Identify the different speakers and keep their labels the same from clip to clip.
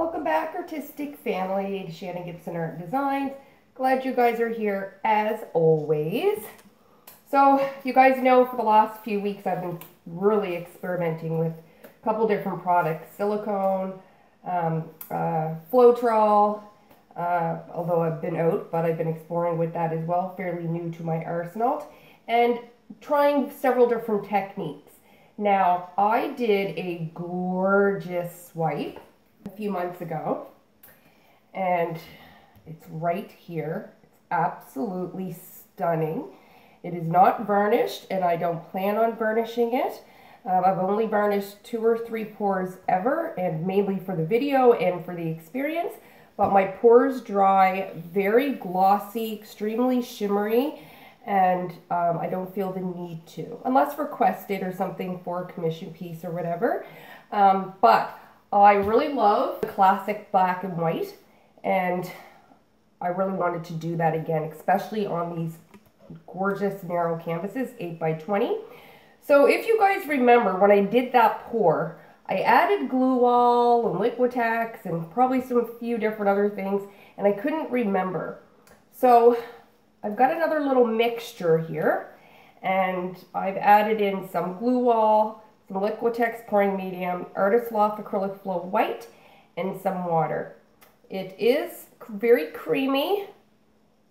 Speaker 1: Welcome back, artistic family, to Shannon Gibson Art Designs. Glad you guys are here as always. So, you guys know for the last few weeks I've been really experimenting with a couple different products. Silicone, um, uh, Floetrol, uh, although I've been out, but I've been exploring with that as well, fairly new to my arsenal, and trying several different techniques. Now, I did a gorgeous swipe few months ago, and it's right here. It's absolutely stunning. It is not varnished, and I don't plan on varnishing it. Um, I've only varnished two or three pours ever, and mainly for the video and for the experience. But my pours dry very glossy, extremely shimmery, and um, I don't feel the need to, unless requested or something for a commission piece or whatever. Um, but I really love the classic black and white, and I really wanted to do that again, especially on these gorgeous narrow canvases, 8 by 20. So if you guys remember, when I did that pour, I added glue all and Liquitex and probably some few different other things, and I couldn't remember. So I've got another little mixture here, and I've added in some glue some Liquitex pouring medium, Artist Loft Acrylic Flow White, and some water. It is very creamy.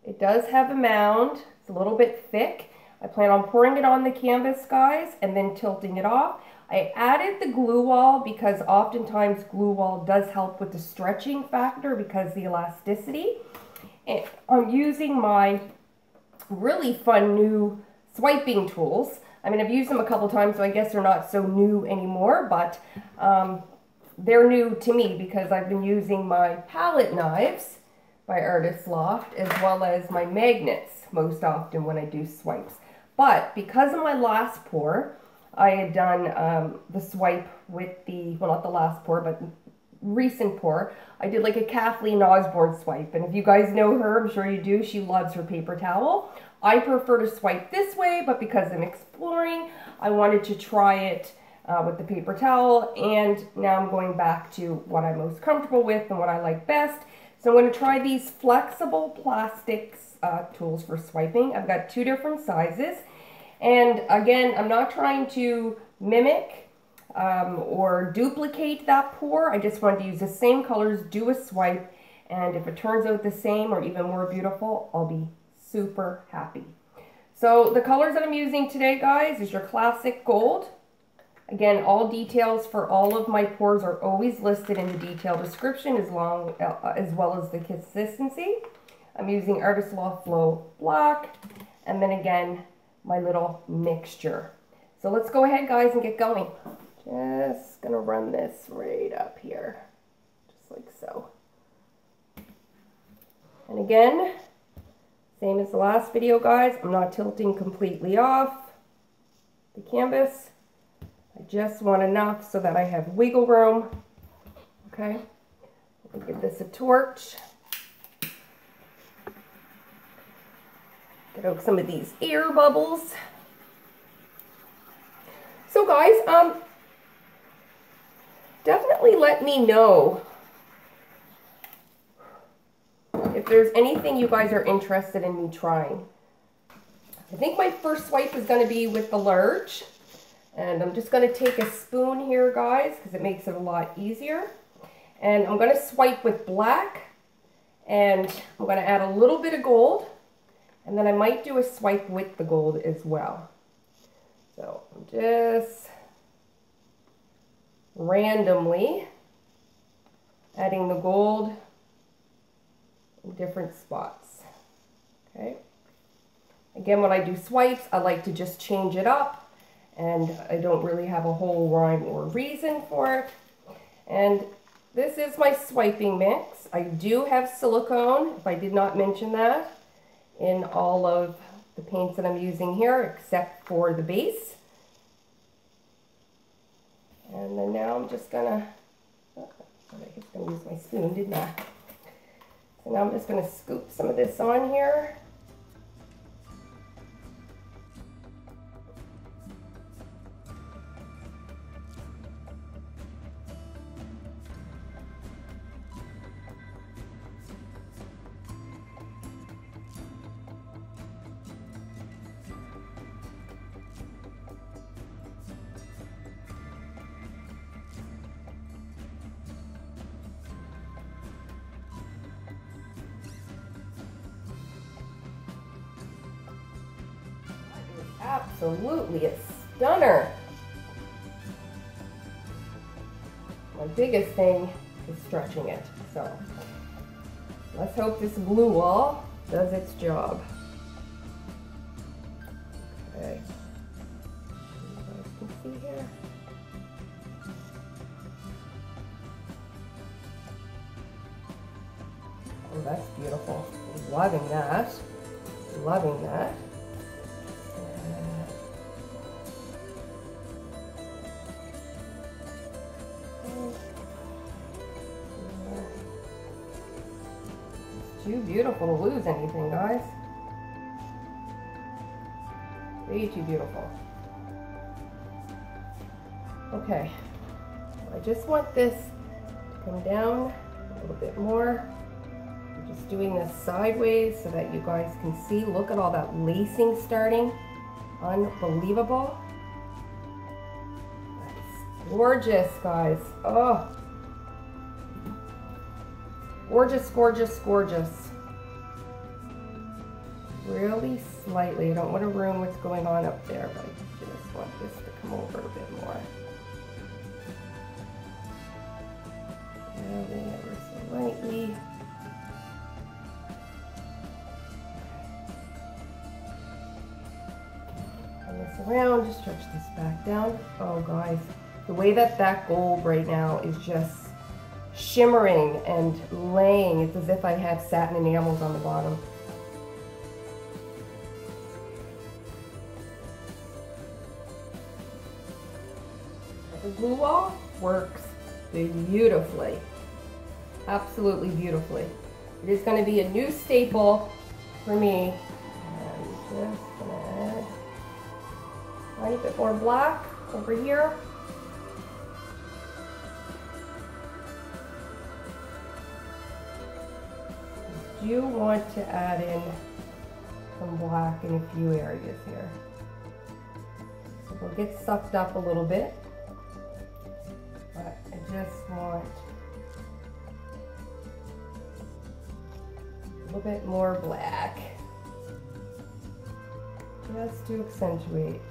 Speaker 1: It does have a mound. It's a little bit thick. I plan on pouring it on the canvas, guys, and then tilting it off. I added the Glue All because oftentimes Glue All does help with the stretching factor because the elasticity. And I'm using my really fun new swiping tools. I mean, I've used them a couple times, so I guess they're not so new anymore, but um, they're new to me because I've been using my palette knives by Artist Loft as well as my magnets most often when I do swipes. But because of my last pour, I had done um, the swipe with the, well not the last pour, but recent pour. I did like a Kathleen Osborne swipe. And if you guys know her, I'm sure you do, she loves her paper towel. I prefer to swipe this way, but because I'm exploring, I wanted to try it uh, with the paper towel. And now I'm going back to what I'm most comfortable with and what I like best. So I'm going to try these flexible plastics uh, tools for swiping. I've got two different sizes. And again, I'm not trying to mimic um, or duplicate that pour. I just want to use the same colors, do a swipe, and if it turns out the same or even more beautiful, I'll be super happy. So the colors that I'm using today, guys, is your classic gold. Again, all details for all of my pours are always listed in the detail description as, long, uh, as well as the consistency. I'm using Artist Loft Flow Black, and then again, my little mixture. So let's go ahead, guys, and get going. Just gonna run this right up here, just like so. And again, same as the last video, guys, I'm not tilting completely off the canvas. I just want enough so that I have wiggle room. Okay, give this a torch. Get out some of these air bubbles. So guys, um, definitely let me know if there's anything you guys are interested in me trying. I think my first swipe is going to be with the large. And I'm just going to take a spoon here, guys, because it makes it a lot easier. And I'm going to swipe with black. And I'm going to add a little bit of gold. And then I might do a swipe with the gold as well. So I'm just randomly adding the gold different spots. Okay. Again, when I do swipes, I like to just change it up and I don't really have a whole rhyme or reason for it. And this is my swiping mix. I do have silicone, if I did not mention that in all of the paints that I'm using here except for the base. And then now I'm just gonna, oh, I was gonna use my spoon, didn't I? Now I'm just gonna scoop some of this on here. Absolutely a stunner. My biggest thing is stretching it. So let's hope this Glue All does its job. Okay. See here. Oh, that's beautiful. Loving that. Loving that. Too beautiful to lose anything, guys. Way too beautiful. Okay. I just want this to come down a little bit more. I'm just doing this sideways so that you guys can see. Look at all that lacing starting. Unbelievable. That's gorgeous, guys. Oh. Gorgeous, gorgeous, gorgeous. Really slightly. I don't want to ruin what's going on up there, but I just want this to come over a bit more. Really ever so lightly. Turn this around, just stretch this back down. Oh guys, the way that that gold right now is just shimmering and laying. It's as if I have satin enamels on the bottom. The Glue All works beautifully. Absolutely beautifully. It is going to be a new staple for me. I'm just going to add a tiny bit more black over here. Do want to add in some black in a few areas here. So it'll get sucked up a little bit, but I just want a little bit more black just to accentuate.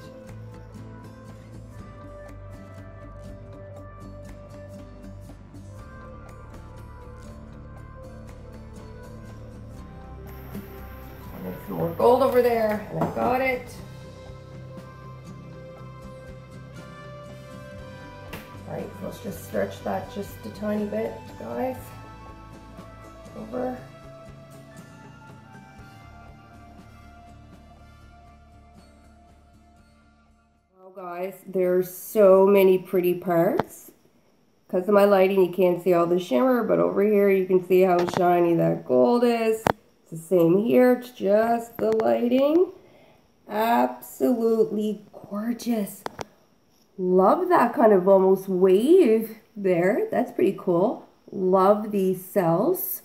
Speaker 1: Gold over there, and I got it. Right, let's just stretch that just a tiny bit, guys. Over. Well, guys, there's so many pretty parts. Because of my lighting, you can't see all the shimmer, but over here you can see how shiny that gold is. It's the same here, it's just the lighting. Absolutely gorgeous. Love that kind of almost wave there. That's pretty cool. Love these cells.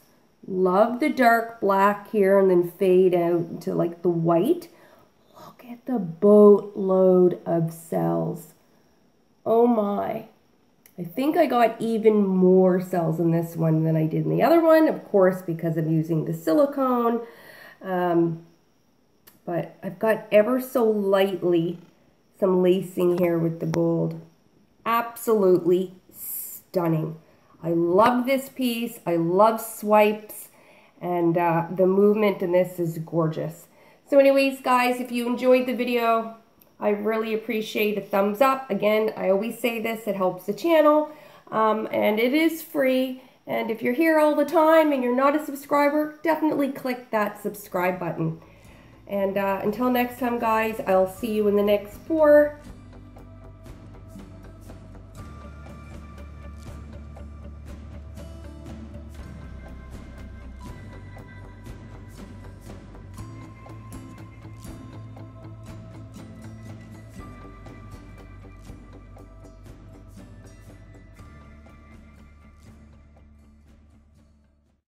Speaker 1: Love the dark black here and then fade out to like the white. Look at the boatload of cells. Oh my. I think I got even more cells in this one than I did in the other one, of course, because I'm using the silicone. Um, but I've got ever so lightly some lacing here with the gold. Absolutely stunning. I love this piece. I love swipes. And uh, the movement in this is gorgeous. So anyways, guys, if you enjoyed the video, I really appreciate a thumbs up. Again, I always say this, it helps the channel. Um, and it is free. And if you're here all the time and you're not a subscriber, definitely click that subscribe button. And uh, until next time, guys, I'll see you in the next pour.